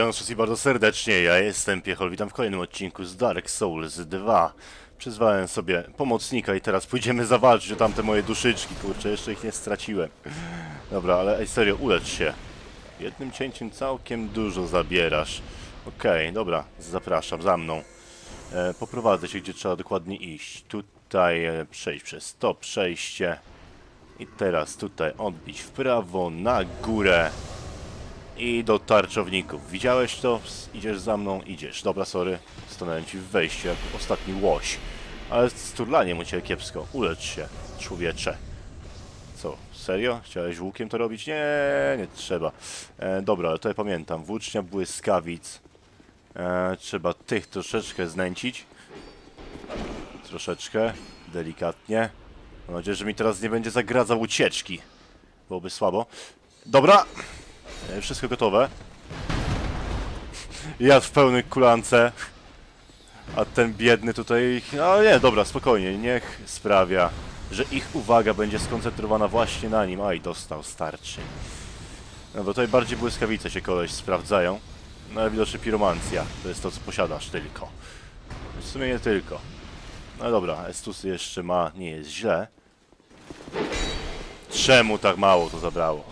Witam wszystkich bardzo serdecznie, ja jestem Piechol, witam w kolejnym odcinku z Dark Souls 2. Przyzwałem sobie pomocnika i teraz pójdziemy zawalczyć o tamte moje duszyczki, kurczę, jeszcze ich nie straciłem. Dobra, ale ej, serio, ulecz się. Jednym cięciem całkiem dużo zabierasz. Okej, dobra, zapraszam, za mną. E, poprowadzę cię, gdzie trzeba dokładnie iść. Tutaj e, przejść przez to przejście. I teraz tutaj odbić w prawo, na górę. I do tarczowników. Widziałeś to? Idziesz za mną? Idziesz. Dobra, sorry. Stanąłem ci w wejściu jak ostatni łoś. Ale z turlaniem u ciebie kiepsko. Ulecz się, człowiecze. Co? Serio? Chciałeś łukiem to robić? Nie, nie trzeba. E, dobra, ale to ja pamiętam. Włócznia błyskawic. E, trzeba tych troszeczkę znęcić. Troszeczkę. Delikatnie. Mam nadzieję, że mi teraz nie będzie zagradzał ucieczki. Byłoby słabo. Dobra. E, Wszystko gotowe. Ja w pełnej kulance. A ten biedny tutaj... No nie, dobra, spokojnie. Niech sprawia, że ich uwaga będzie skoncentrowana właśnie na nim. Aj, dostał, starczy. No bo tutaj bardziej błyskawice się koleś sprawdzają. No ale widocznie piromancja. To jest to, co posiadasz tylko. W sumie nie tylko. No dobra, Estus jeszcze ma... Nie jest źle. Czemu tak mało to zabrało?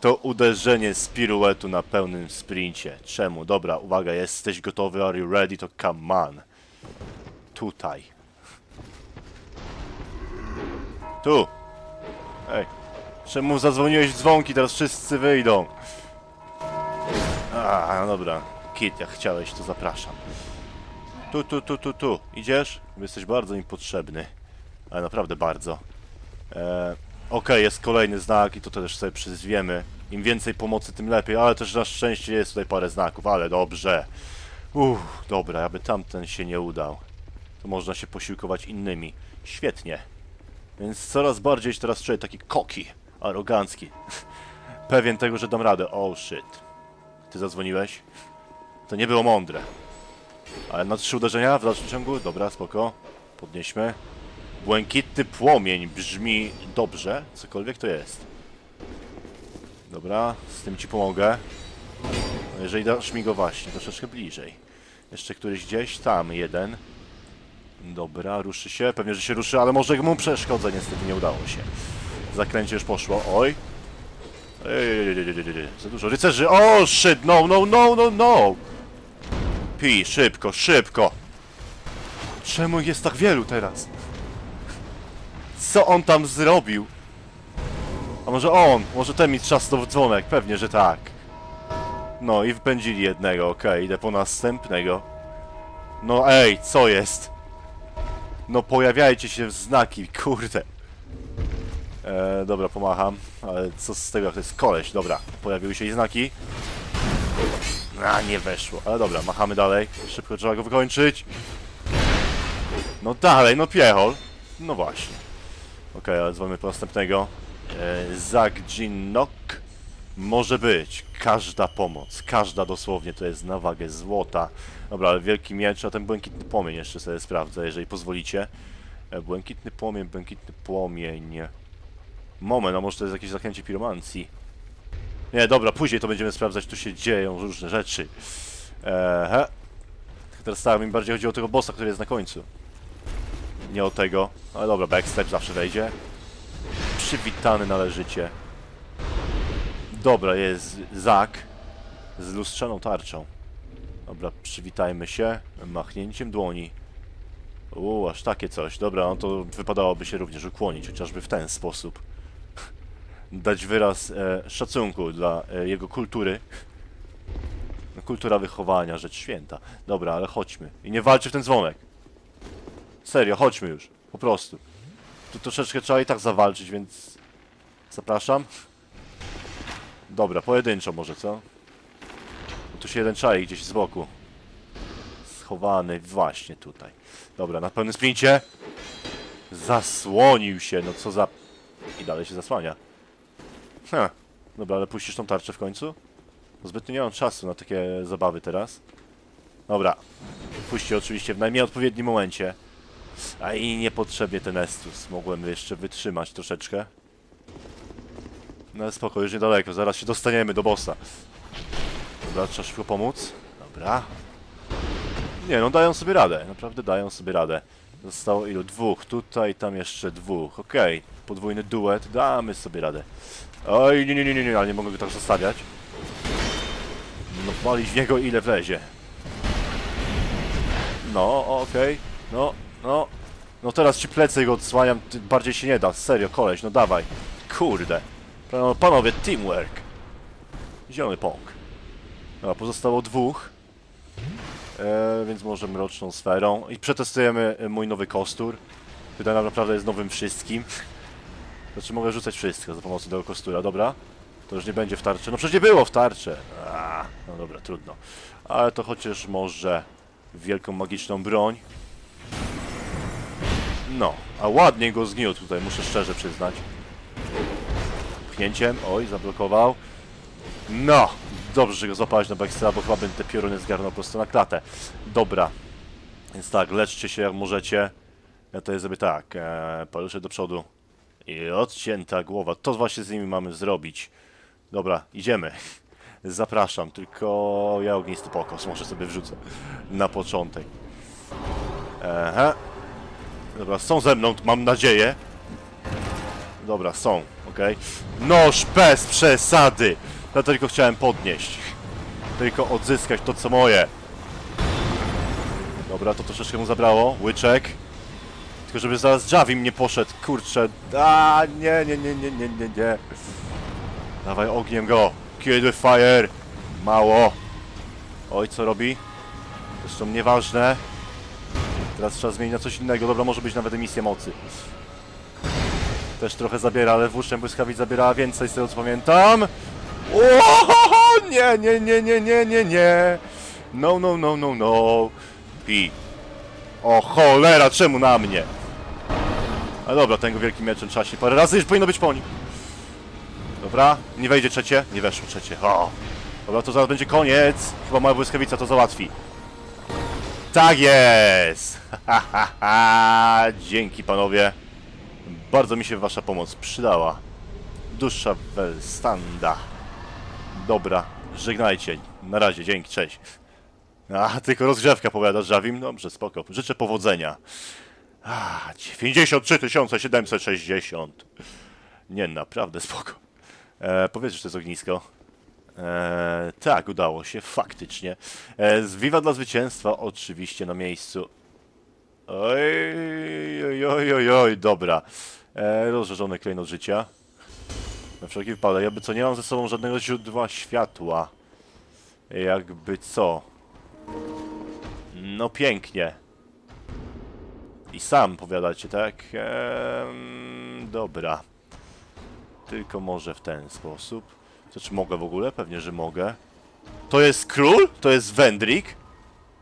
To uderzenie z piruetu na pełnym sprincie. Czemu? Dobra, uwaga, jesteś gotowy, are you ready? To come on. Tutaj. Tu. Ej. Czemu zadzwoniłeś w dzwonki? Teraz wszyscy wyjdą. A, no dobra. Kit, jak chciałeś, to zapraszam. Tu, tu, tu, tu, tu. Idziesz? Jesteś bardzo mi potrzebny. Ale naprawdę bardzo. Eee, Okej, jest kolejny znak i to też sobie przyzwiemy. Im więcej pomocy, tym lepiej, ale też na szczęście jest tutaj parę znaków, ale dobrze. Uff, dobra, aby tamten się nie udał. To można się posiłkować innymi. Świetnie. Więc coraz bardziej się teraz czuję taki koki, arogancki. Pewien tego, że dam radę. Oh shit. Ty zadzwoniłeś? To nie było mądre. Ale na trzy uderzenia w dalszym ciągu? Dobra, spoko. Podnieśmy. Błękitny płomień brzmi dobrze, cokolwiek to jest. Dobra, z tym ci pomogę. No jeżeli dasz mi go właśnie, troszeczkę bliżej. Jeszcze któryś gdzieś, tam jeden. Dobra, ruszy się, pewnie, że się ruszy, ale może mu przeszkodzę, niestety nie udało się. Zakręcie już poszło, oj. Ej, ej, ej, za dużo rycerzy, o shit, no, no, no, no, no! Pi, szybko, szybko! Czemu jest tak wielu teraz? Co on tam zrobił? A może on? Może ten mi trzasnął dzwonek? Pewnie, że tak. No i wpędzili jednego, okej, idę po następnego. No ej, co jest? No pojawiajcie się w znaki, kurde. E, dobra, pomacham, ale co z tego, jak to jest koleś, dobra. Pojawiły się i znaki. A, nie weszło, ale dobra, machamy dalej. Szybko trzeba go wykończyć. No dalej, no piechol. No właśnie. Okej, ale dzwonimy po następnego. E, Zagjinok. Może być. Każda pomoc. Każda dosłownie to jest na wagę złota. Dobra, ale wielki miecz, a ten błękitny płomień jeszcze sobie sprawdzę, jeżeli pozwolicie. E, Błękitny płomień, błękitny płomień. Moment, a może to jest jakieś zaklęcie piromancji. Nie, dobra, później to będziemy sprawdzać, tu się dzieją różne rzeczy. Eee, teraz tak, mi bardziej chodzi o tego bossa, który jest na końcu. Nie o tego. Ale dobra, backstep zawsze wejdzie. Przywitany należycie. Dobra, jest Zak z lustrzaną tarczą. Dobra, przywitajmy się machnięciem dłoni. Uuu, aż takie coś. Dobra, no to wypadałoby się również ukłonić, chociażby w ten sposób. Dać wyraz e, szacunku dla e, jego kultury. Kultura wychowania, rzecz święta. Dobra, ale chodźmy. I nie walczy w ten dzwonek. Serio, chodźmy już. Po prostu. Tu troszeczkę trzeba i tak zawalczyć, więc... Zapraszam. Dobra, pojedynczo może, co? Bo tu się jeden czai gdzieś z boku. Schowany właśnie tutaj. Dobra, na pełnym sprincie. Zasłonił się, no co za... I dalej się zasłania. Ha. Dobra, ale puścisz tą tarczę w końcu? Bo zbytnio nie mam czasu na takie zabawy teraz. Dobra. Puśćcie oczywiście w najmniej odpowiednim momencie. A i niepotrzebnie ten Estus. Mogłem jeszcze wytrzymać troszeczkę. No spoko, już niedaleko. Zaraz się dostaniemy do bossa. Dobra, trzeba szybko pomóc. Dobra. Nie, no dają sobie radę. Naprawdę dają sobie radę. Zostało ilu? Dwóch. Tutaj, tam jeszcze dwóch. Okej. Podwójny duet. Damy sobie radę. Oj, nie, nie, nie, nie, nie, ale nie mogę go tak zostawiać. No walić w niego ile wlezie. No, okej. No, no. No teraz ci plecy go odsłaniam, bardziej się nie da. Serio, koleś, no dawaj. Kurde. Pano- Panowie, teamwork. Zielony pąk. Dobra, pozostało dwóch. E, więc może mroczną sferą. I przetestujemy e, mój nowy kostur. Tak naprawdę jest nowym wszystkim. Znaczy mogę rzucać wszystko za pomocą tego kostura, dobra? To już nie będzie w tarczy. No przecież nie było w tarczy. No dobra, trudno. Ale to chociaż może wielką magiczną broń. No, a ładnie go zgniótł tutaj, muszę szczerze przyznać. Pchnięciem, oj, zablokował. No, dobrze, że go złapałeś na backstra, bo chyba bym te pioruny zgarnął prosto na klatę. Dobra, więc tak, leczcie się jak możecie. Ja to zrobię tak, e, poruszę do przodu. I odcięta głowa, to właśnie z nimi mamy zrobić. Dobra, idziemy. Zapraszam, tylko ja ognisty pokos może sobie wrzucę na początek. Aha. Dobra, są ze mną, mam nadzieję. Dobra, są, okej. Noż bez przesady! Ja tylko chciałem podnieść. Tylko odzyskać to, co moje. Dobra, to troszeczkę mu zabrało. Łyczek. Tylko żeby zaraz Javim nie poszedł, kurczę. A nie, nie, nie, nie, nie, nie, nie. Dawaj ogniem go. Kill with fire. Mało. Oj, co robi? Zresztą nieważne. Teraz trzeba zmienić na coś innego. Dobra, może być nawet emisja mocy. Też trochę zabiera, ale włóczem błyskawic zabierała więcej, z tego co pamiętam. O, nie, nie, nie, nie, nie, nie, nie. No, no, no, no, no. Pi. O cholera, czemu na mnie? A dobra, tego wielkim mieczem trzeba się parę razy już powinno być po nim. Dobra, nie wejdzie trzecie? Nie weszło trzecie. O. Dobra, to zaraz będzie koniec. Chyba moja błyskawica to załatwi. Tak jest! Ha. Dzięki panowie. Bardzo mi się wasza pomoc przydała. Dusza Welstanda. Dobra, żegnajcie. Na razie, dzięki, cześć. A, tylko rozgrzewka powiada Żawim. Dobrze, spoko. Życzę powodzenia. A, 93 760. Nie, naprawdę spoko. E, powiedz, że to jest ognisko. E, tak, udało się, faktycznie. E, z Viva dla zwycięstwa, oczywiście na miejscu. Oj, oj, oj, oj, oj dobra. E, rozżarzony klejnot życia. Na wszelki wypadek, jakby co, nie mam ze sobą żadnego źródła światła. Jakby co. No pięknie. I sam powiadacie, tak? Ehm, dobra. Tylko może w ten sposób. To czy mogę w ogóle? Pewnie, że mogę. To jest król? To jest Wendrik?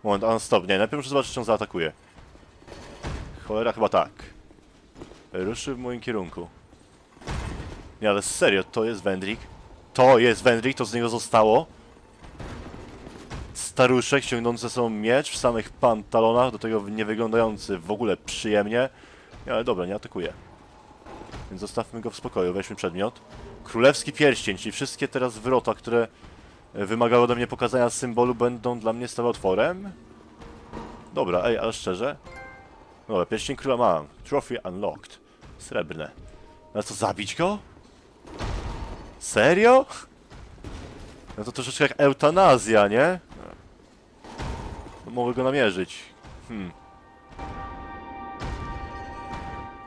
Moment, on stop, nie, najpierw muszę zobaczyć, czy on zaatakuje. Cholera, chyba tak. Ruszy w moim kierunku. Nie, ale serio, to jest Wendrik? To jest Wendrik, to z niego zostało? Staruszek ciągnący ze sobą miecz w samych pantalonach, do tego nie wyglądający w ogóle przyjemnie. Nie, ale dobra, nie atakuje. Więc zostawmy go w spokoju, weźmy przedmiot. Królewski pierścień, czyli wszystkie teraz wrota, które e, wymagały ode mnie pokazania symbolu, będą dla mnie stały otworem? Dobra, ej, ale szczerze? Dobra, pierścień króla mam. Trophy unlocked. Srebrne. Ale co, zabić go? Serio? No to troszeczkę jak eutanazja, nie? No, mogę go namierzyć. Hmm.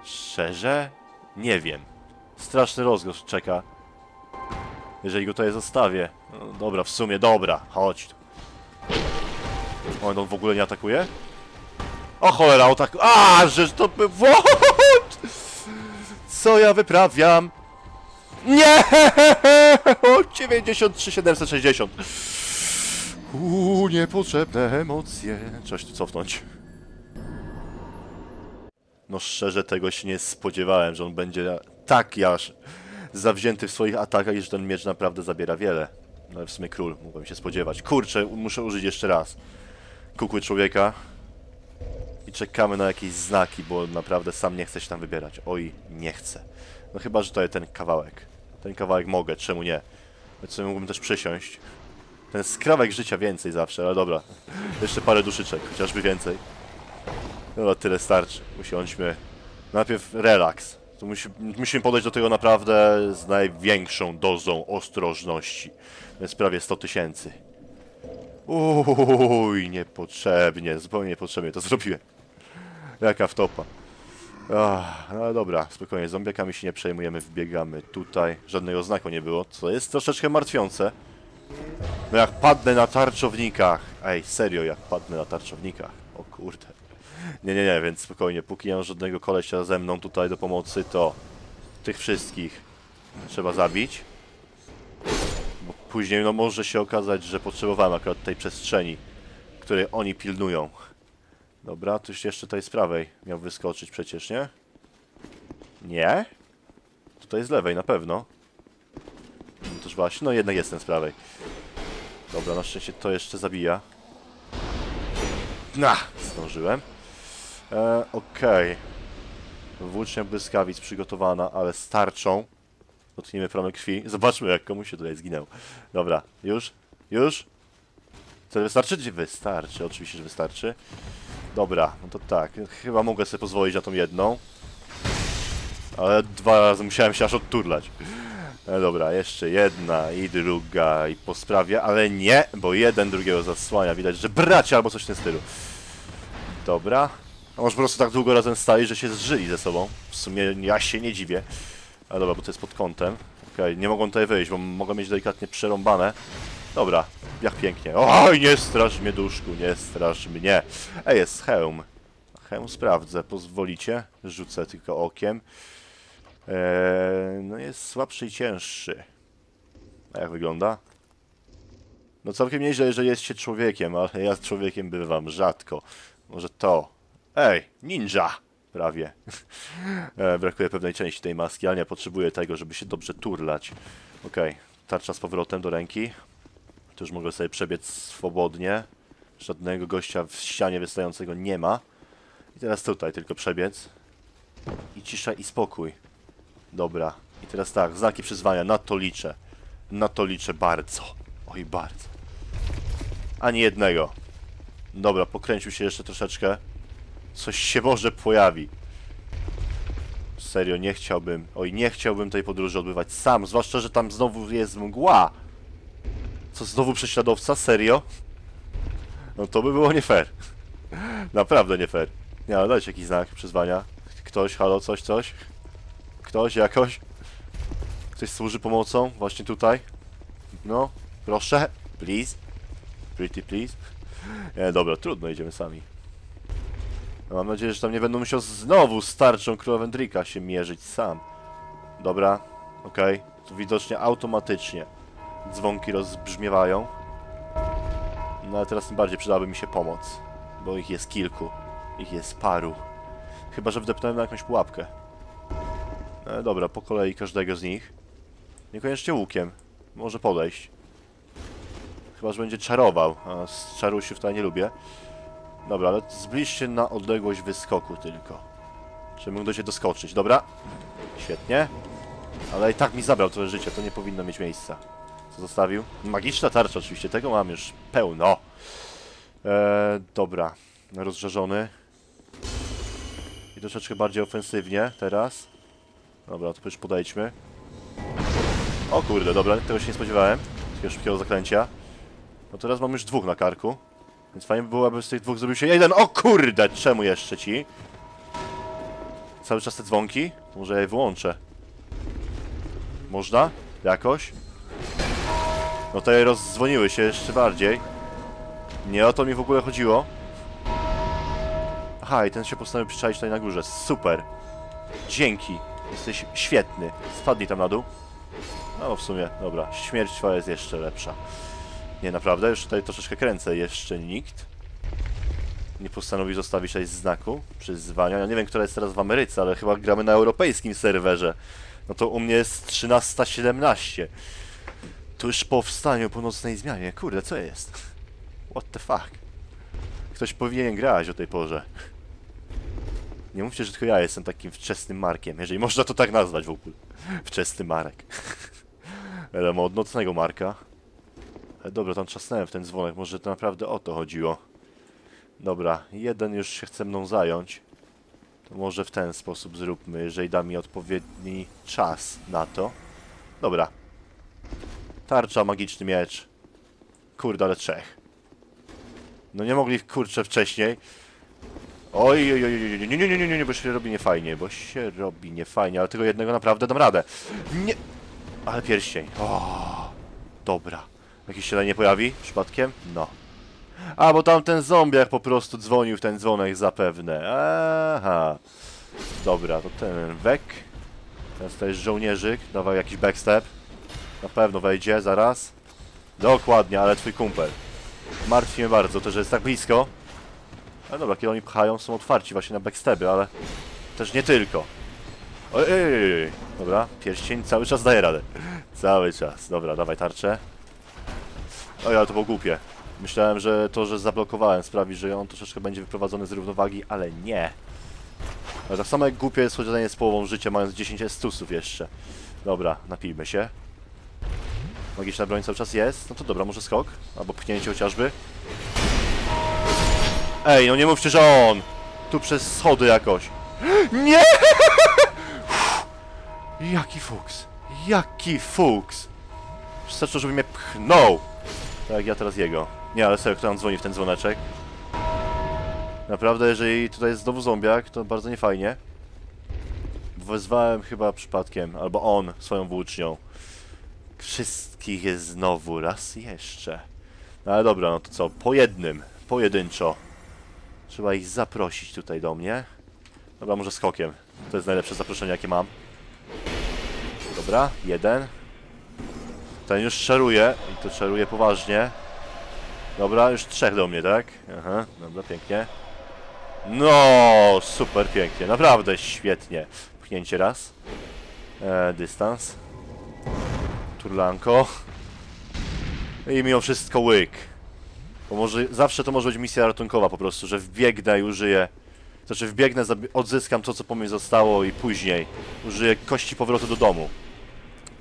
Szczerze? Nie wiem. Straszny rozgłos czeka. Jeżeli go tutaj zostawię. No, dobra, w sumie, dobra. Chodź. O, on w ogóle nie atakuje? O cholera, atak... A, że to. What? Co ja wyprawiam? Nie! O, 93 760. Uuu, niepotrzebne emocje. Coś tu cofnąć. No szczerze tego się nie spodziewałem, że on będzie tak jaż zawzięty w swoich atakach i że ten miecz naprawdę zabiera wiele. No w sumie król, mogłem się spodziewać. Kurczę, muszę użyć jeszcze raz. Kukły człowieka. I czekamy na jakieś znaki, bo naprawdę sam nie chcę się tam wybierać. Oj, nie chcę. No chyba, że to jest ten kawałek. Ten kawałek mogę, czemu nie? Sobie mógłbym też przysiąść. Ten skrawek życia więcej zawsze, ale dobra. Jeszcze parę duszyczek, chociażby więcej. Dobra, tyle starczy. Usiądźmy. Najpierw relaks. Tu musi, musimy podejść do tego naprawdę z największą dozą ostrożności. To jest prawie 100 tysięcy. Uj, niepotrzebnie, zupełnie niepotrzebnie to zrobiłem. Jaka wtopa. Ach, no dobra, spokojnie, zombiakami się nie przejmujemy, wbiegamy tutaj. Żadnego znaku nie było, co jest troszeczkę martwiące. No jak padnę na tarczownikach. Ej, serio, jak padnę na tarczownikach. O kurde. Nie, nie, nie, więc spokojnie, póki nie mam żadnego kolesia ze mną tutaj do pomocy, to tych wszystkich trzeba zabić. Bo później no może się okazać, że potrzebowałem akurat tej przestrzeni, której oni pilnują. Dobra, to już jeszcze tutaj z prawej miał wyskoczyć przecież, nie? Nie? Tutaj z lewej na pewno. No toż właśnie, no jednak jestem z prawej. Dobra, na szczęście to jeszcze zabija. Na, zdążyłem. E, Okej. Włócznia błyskawic przygotowana, ale z tarczą. Dotkniemy plamy krwi. Zobaczmy, jak komuś się tutaj zginęł. Dobra, już? Już? Co, wystarczy? Czy Wystarczy, oczywiście, że wystarczy. Dobra, no to tak. Chyba mogę sobie pozwolić na tą jedną. Ale dwa razy musiałem się aż odturlać. E, dobra, jeszcze jedna i druga i po sprawie, ale nie, bo jeden drugiego zasłania. Widać, że bracia albo coś w tym stylu. Dobra. A może po prostu tak długo razem stali, że się zżyli ze sobą. W sumie ja się nie dziwię. Ale dobra, bo to jest pod kątem. Okej, nie mogą tutaj wyjść, bo mogą mieć delikatnie przerąbane. Dobra, jak pięknie. Oj, nie straż mnie duszku, nie straż mnie. Ej, jest hełm. Hełm sprawdzę, pozwolicie? Rzucę tylko okiem. Eee, no jest słabszy i cięższy. A jak wygląda? No całkiem nieźle, jeżeli jest się człowiekiem, ale ja z człowiekiem bywam rzadko. Może to. Ej, ninja! Prawie. e, brakuje pewnej części tej maski, ale nie potrzebuję tego, żeby się dobrze turlać. Okej, tarcza z powrotem do ręki. Tu już mogę sobie przebiec swobodnie. Żadnego gościa w ścianie wystającego nie ma. I teraz tutaj tylko przebiec. I cisza i spokój. Dobra. I teraz tak, znaki przyzwania, na to liczę. Na to liczę bardzo. Oj, bardzo. Ani jednego. Dobra, pokręcił się jeszcze troszeczkę. Coś się może pojawi. Serio, nie chciałbym. Oj, nie chciałbym tej podróży odbywać sam. Zwłaszcza, że tam znowu jest mgła. Co, znowu prześladowca? Serio? No to by było nie fair. Naprawdę nie fair. Nie, ale dajcie jakiś znak przyzwania. Ktoś, halo, coś, coś. Ktoś, jakoś. Ktoś służy pomocą, właśnie tutaj. No, proszę. Please. Pretty please. Nie, dobra, trudno, idziemy sami. Mam nadzieję, że tam nie będę musiał znowu z tarczą króla Wendrika się mierzyć sam. Dobra, okej. Tu widocznie automatycznie dzwonki rozbrzmiewają. No ale teraz tym bardziej przydałaby mi się pomoc. Bo ich jest kilku. Ich jest paru. Chyba, że wdepnąłem na jakąś pułapkę. E, dobra, po kolei każdego z nich. Niekoniecznie łukiem. Może podejść. Chyba, że będzie czarował. A z czarusiów tutaj nie lubię. Dobra, ale zbliż się na odległość wyskoku tylko. Żeby mógł do ciebie doskoczyć. Dobra. Świetnie. Ale i tak mi zabrał trochę życia, to nie powinno mieć miejsca. Co zostawił? Magiczna tarcza oczywiście, tego mam już pełno. Eee, dobra. Rozżarzony. I troszeczkę bardziej ofensywnie teraz. Dobra, to już podejdźmy. O kurde, dobra, tego się nie spodziewałem. Takiego szybkiego zaklęcia. No teraz mam już dwóch na karku. Więc fajnie by było, aby z tych dwóch zrobił się jeden. O kurde, czemu jeszcze ci? Cały czas te dzwonki? To może ja je wyłączę. Można? Jakoś? No te rozdzwoniły się jeszcze bardziej. Nie o to mi w ogóle chodziło. Aha, i ten się postanowił przyczaić tutaj na górze. Super. Dzięki. Jesteś świetny. Spadnij tam na dół. No w sumie, dobra. Śmierć twoja jest jeszcze lepsza. Nie, naprawdę, już tutaj troszeczkę kręcę. Jeszcze nikt nie postanowił zostawić tutaj znaku przyzwania. Ja nie wiem, która jest teraz w Ameryce, ale chyba gramy na europejskim serwerze. No to u mnie jest 13.17. Tuż po wstaniu północnej zmianie. Kurde, co jest? What the fuck? Ktoś powinien grać o tej porze. Nie mówcie, że tylko ja jestem takim wczesnym Markiem, jeżeli można to tak nazwać w ogóle. Wczesny Marek. Ale od nocnego Marka. Ale dobra, tam trzasnąłem w ten dzwonek, może to naprawdę o to chodziło. Dobra, jeden już się chce mną zająć. To może w ten sposób zróbmy, jeżeli da mi odpowiedni czas na to. Dobra. Tarcza, magiczny miecz. Kurde, ale trzech. No nie mogli, kurczę, wcześniej. Oj, oj, oj, oj, oj, nie, nie, nie, nie, nie, bo się robi niefajnie, bo się robi niefajnie, ale tego jednego naprawdę dam radę. Nie! Ale pierścień. O, dobra. Jakiś się nie pojawi przypadkiem? No. A, bo tam ten zombiak po prostu dzwonił w ten dzwonek zapewne. Aha. Dobra, to ten wek. Teraz to jest żołnierzyk. Dawał jakiś backstep. Na pewno wejdzie zaraz. Dokładnie, ale twój kumpel. Martwi mnie bardzo to, że jest tak blisko. Ale dobra, kiedy oni pchają, są otwarci właśnie na backstepy, ale też nie tylko. Oj, oj, oj, oj. Dobra, pierścień cały czas daje radę. Cały czas. Dobra, dawaj tarczę. Oj, ale to było głupie. Myślałem, że to, że zablokowałem sprawi, że on troszeczkę będzie wyprowadzony z równowagi, ale nie. Ale tak samo jak głupie jest chodzenie z połową życia, mając 10 estusów jeszcze. Dobra, napijmy się. Magiczna broń cały czas jest. No to dobra, może skok? Albo pchnięcie chociażby. Ej, no nie mówcie, że on! Tu przez schody jakoś. Nie! Jaki fuks. Jaki fuks. Wystarczyło, żeby mnie pchnął. Tak ja teraz jego. Nie, ale serio, kto tam dzwoni w ten dzwoneczek? Naprawdę, jeżeli tutaj jest znowu zombiak, to bardzo niefajnie. Wezwałem chyba przypadkiem, albo on, swoją włócznią. Wszystkich jest znowu, raz jeszcze. No ale dobra, no to co, po jednym, pojedynczo. Trzeba ich zaprosić tutaj do mnie. Dobra, może skokiem. To jest najlepsze zaproszenie, jakie mam. Dobra, jeden. Ten już czaruje i to czaruje poważnie. Dobra, już trzech do mnie, tak? Aha, dobra, pięknie. No, super pięknie, naprawdę świetnie. Pchnięcie raz. E, dystans. Turlanko. I mimo wszystko łyk. Bo może, zawsze to może być misja ratunkowa po prostu, że wbiegnę i użyję... Znaczy wbiegnę, odzyskam to, co po mnie zostało i później użyję kości powrotu do domu.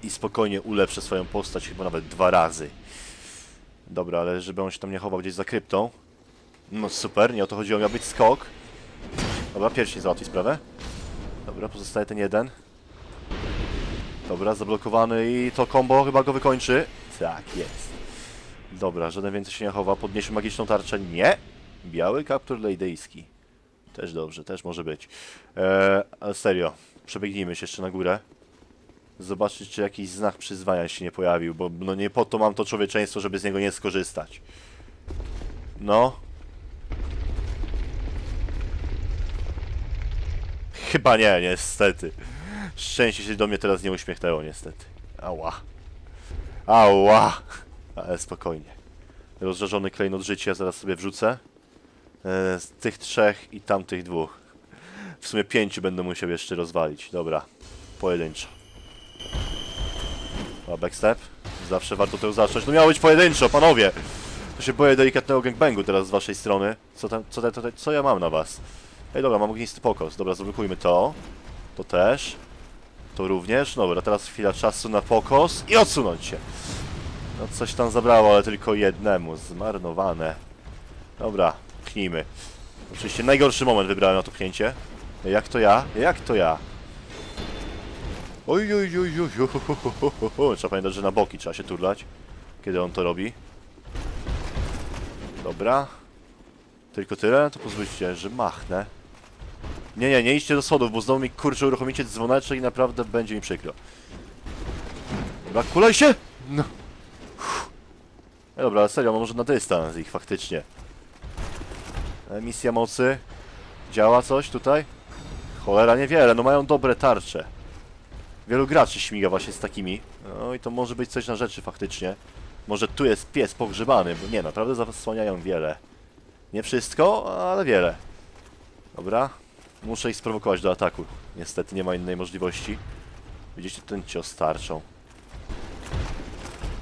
I spokojnie ulepszę swoją postać chyba nawet dwa razy. Dobra, ale żeby on się tam nie chował gdzieś za kryptą. No super, nie o to chodziło, miał być skok. Dobra, pierwszy załatwi sprawę. Dobra, pozostaje ten jeden. Dobra, zablokowany i to combo chyba go wykończy. Tak, jest. Dobra, żaden więcej się nie chowa. Podnieśmy magiczną tarczę. Nie! Biały kaptur lejdyjski. Też dobrze, też może być. Eee, ale serio, przebiegnijmy się jeszcze na górę. Zobaczyć, czy jakiś znak przyzwania się nie pojawił, bo no nie po to mam to człowieczeństwo, żeby z niego nie skorzystać. No. Chyba nie, niestety. Szczęście się do mnie teraz nie uśmiechnęło, niestety. Ała. Ała. Ale spokojnie. Rozżarzony klejnot życia zaraz sobie wrzucę. E, z tych trzech i tamtych dwóch. W sumie pięciu będę musiał jeszcze rozwalić. Dobra. Pojedynczo. A backstep? Zawsze warto to zacząć. No miało być pojedynczo, panowie! To się boję delikatnego gangbangu teraz z waszej strony. Co tam, co, co, ja mam na was? Ej, dobra, mam ognisty pokos. Dobra, zablokujmy to. To też. To również. Dobra, teraz chwila czasu na pokos i odsunąć się. No coś tam zabrało, ale tylko jednemu. Zmarnowane. Dobra, pchnijmy. Oczywiście najgorszy moment wybrałem na to pchnięcie. Jak to ja? Jak to ja? Oj, oj, oj, oj. Trzeba pamiętać, że na boki trzeba się turlać, kiedy on to robi. Dobra. Tylko tyle? To pozwólcie, że machnę. Nie, nie, nie idźcie do schodów, bo znowu mi kurczę uruchomicie dzwoneczek i naprawdę będzie mi przykro. Dobra, kulej się! No. E, Dobra, ale serio, może na dystans ich faktycznie. Emisja mocy. Działa coś tutaj? Cholera, niewiele, no mają dobre tarcze. Wielu graczy śmiga właśnie z takimi. No i to może być coś na rzeczy faktycznie. Może tu jest pies pogrzebany, bo nie, naprawdę zasłaniają wiele. Nie wszystko, ale wiele. Dobra. Muszę ich sprowokować do ataku. Niestety nie ma innej możliwości. Widzicie, ten cios tarczą.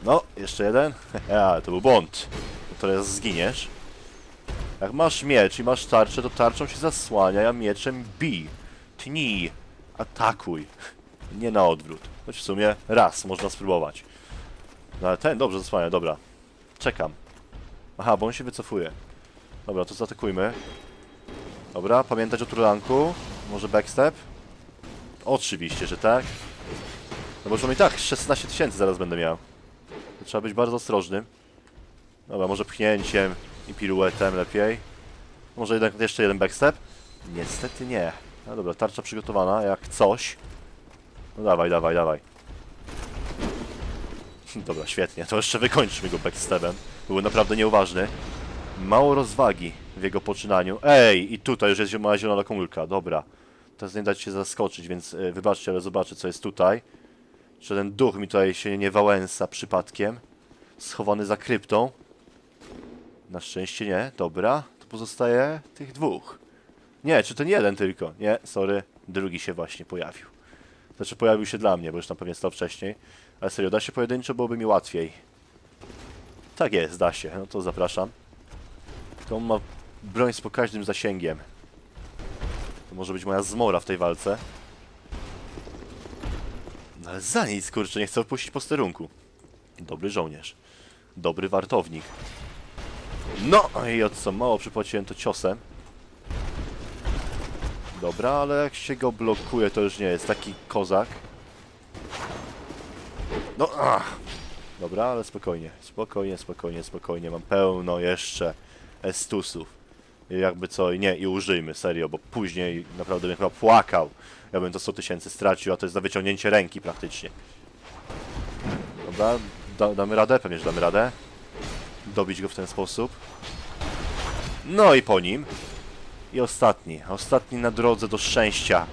No, jeszcze jeden. Ja, to był błąd. To teraz zginiesz. Jak masz miecz i masz tarczę, to tarczą się zasłania, a mieczem bij. Tnij. Atakuj. Nie na odwrót. Choć w sumie raz można spróbować. No ale ten dobrze zasłania, dobra. Czekam. Aha, bo on się wycofuje. Dobra, to zaatakujmy. Dobra, pamiętać o trulanku. Może backstep? Oczywiście, że tak. No bo i tak 16 tysięcy zaraz będę miał. To trzeba być bardzo ostrożnym. Dobra, może pchnięciem i piruetem lepiej. Może jednak jeszcze jeden backstep? Niestety nie. No dobra, tarcza przygotowana, jak coś. No dawaj, dawaj, dawaj. Dobra, świetnie. To jeszcze wykończmy go backstepem. Był naprawdę nieuważny. Mało rozwagi w jego poczynaniu. Ej, i tutaj już jest mała zielona komórka. Dobra. Teraz nie dać się zaskoczyć, więc y, wybaczcie, ale zobaczę, co jest tutaj. Czy ten duch mi tutaj się nie wałęsa przypadkiem. Schowany za kryptą. Na szczęście nie. Dobra. To pozostaje tych dwóch. Nie, czy ten jeden tylko? Nie, sorry. Drugi się właśnie pojawił. Znaczy pojawił się dla mnie, bo już tam pewnie stał wcześniej. Ale serio, da się pojedynczo, byłoby mi łatwiej. Tak jest, da się. No to zapraszam. To on ma broń z pokaźnym zasięgiem. To może być moja zmora w tej walce. No ale za nic, kurczę, nie chcę opuścić posterunku. Dobry żołnierz. Dobry wartownik. No i od co mało przypłaciłem to ciosem. Dobra, ale jak się go blokuje, to już nie jest taki kozak. No, ach. Dobra, ale spokojnie, spokojnie, spokojnie, spokojnie. Mam pełno jeszcze estusów. Jakby co, nie, i użyjmy, serio, bo później naprawdę bym chyba płakał. Ja bym to 100 tysięcy stracił, a to jest na wyciągnięcie ręki praktycznie. Dobra, da, damy radę? Pewnie, że damy radę. Dobić go w ten sposób. No i po nim. I ostatni, ostatni na drodze do szczęścia.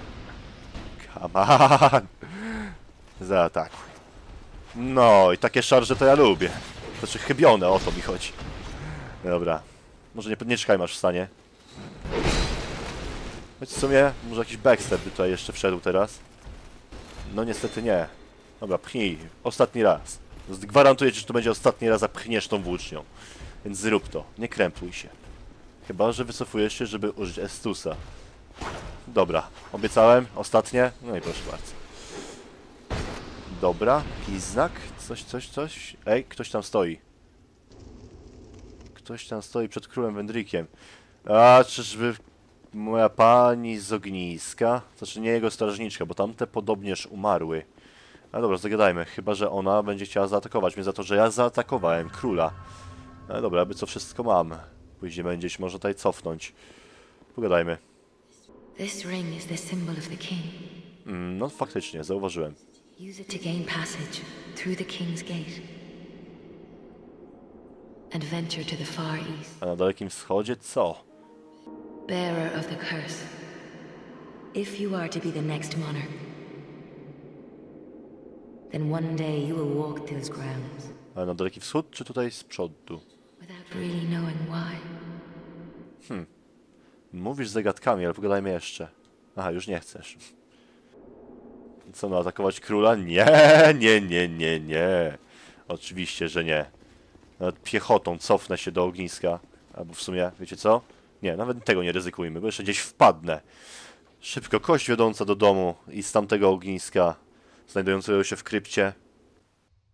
Come on! Zaatakuj. No i takie szarże to ja lubię. Znaczy chybione, o to mi chodzi. Dobra. Może nie, nie czekaj, masz w stanie. Choć w sumie, może jakiś backstep by tutaj jeszcze wszedł teraz. No niestety nie. Dobra, pchnij. Ostatni raz. Gwarantuję ci, że to będzie ostatni raz, a pchniesz tą włócznią. Więc zrób to. Nie krępuj się. Chyba, że wycofujesz się, żeby użyć Estusa. Dobra. Obiecałem. Ostatnie. No i proszę bardzo. Dobra. Jakiś znak? Coś, coś, coś? Ej, ktoś tam stoi. Ktoś tam stoi przed królem Wendrikiem. A, czyżby moja pani z ogniska? Znaczy nie jego strażniczka, bo tamte podobnież umarły. A dobra, zagadajmy. Chyba, że ona będzie chciała zaatakować mnie za to, że ja zaatakowałem króla. No dobra, aby co wszystko mam. Później będzie się można tutaj cofnąć. Pogadajmy. This ring is the symbol of the king. Mm, no faktycznie, zauważyłem. Use it to gain passage through the king's gate. And venture to the far east, A na Dalekim Wschodzie co? bearer of the curse. If you are to be the next monarch, then one day you will walk those grounds Ale na Daleki Wschód, czy tutaj z przodu? Really knowing why. Mówisz zagadkami, ale pogadajmy jeszcze. Aha, już nie chcesz. Co, no atakować króla? Nie, nie, nie, nie, nie. Oczywiście, że nie. Nawet piechotą cofnę się do ogniska. Albo w sumie, wiecie co? Nie, nawet tego nie ryzykujmy, bo jeszcze gdzieś wpadnę. Szybko, kość wiodąca do domu i z tamtego ogniska, znajdującego się w krypcie,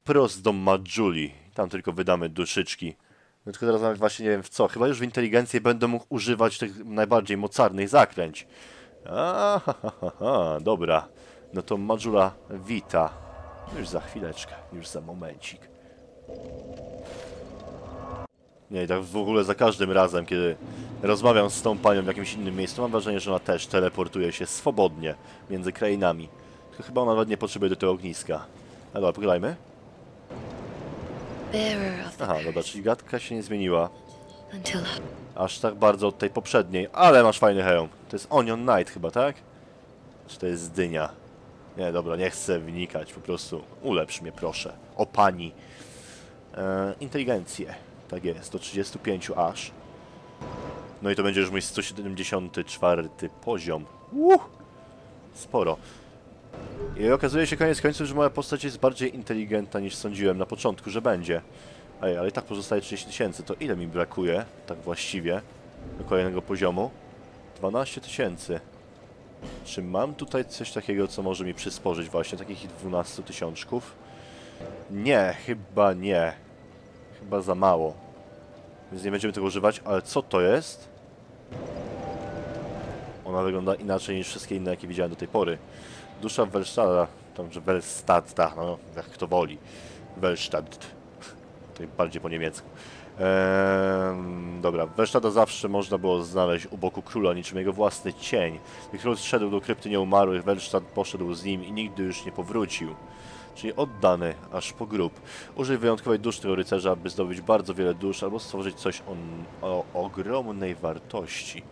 prost do Majuli. Tam tylko wydamy duszyczki. No tylko teraz nawet właśnie nie wiem w co. Chyba już w inteligencję będę mógł używać tych najbardziej mocarnych zaklęć. A, ha, ha, ha, dobra. No to Majula wita. Już za chwileczkę, już za momencik. Nie, tak w ogóle za każdym razem, kiedy rozmawiam z tą panią w jakimś innym miejscu, mam wrażenie, że ona też teleportuje się swobodnie między krainami. Chyba ona nawet nie potrzebuje do tego ogniska. Ale dobra, pogadajmy. Aha, dobra, czyli gadka się nie zmieniła. Aż tak bardzo od tej poprzedniej, ale masz fajny hełm. To jest Onion Knight chyba, tak? Czy to jest dynia? Nie, dobra, nie chcę wnikać, po prostu ulepsz mnie, proszę. O pani. E, inteligencję. Tak jest, do 35 aż. No i to będzie już mój 174 poziom. Uh! Sporo. I okazuje się koniec końców, że moja postać jest bardziej inteligentna niż sądziłem na początku, że będzie. Ej, ale i tak pozostaje 30 tysięcy. To ile mi brakuje, tak właściwie, do kolejnego poziomu? 12 tysięcy. Czy mam tutaj coś takiego, co może mi przysporzyć właśnie takich 12 tysiączków? Nie, chyba nie. chyba za mało. Więc nie będziemy tego używać, ale co to jest? Ona wygląda inaczej niż wszystkie inne, jakie widziałem do tej pory. Dusza Welstadta, tam, że Welstadta, no, jak kto woli. Welstadt. Tutaj bardziej po niemiecku. Ehm, dobra, Welstadta zawsze można było znaleźć u boku króla, niczym jego własny cień. Gdy król zszedł do krypty nieumarłych, Welstadt poszedł z nim i nigdy już nie powrócił. Czyli oddany aż po grób. Użyj wyjątkowej duszy tego rycerza, aby zdobyć bardzo wiele dusz, albo stworzyć coś o, o ogromnej wartości.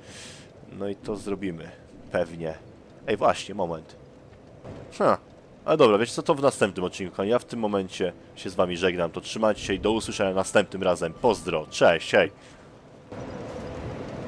No i to zrobimy. Pewnie. Ej, właśnie, moment. Ha. Ale dobra, wiecie co, to w następnym odcinku. Ja w tym momencie się z wami żegnam. To trzymajcie się i do usłyszenia następnym razem. Pozdro, cześć, hej!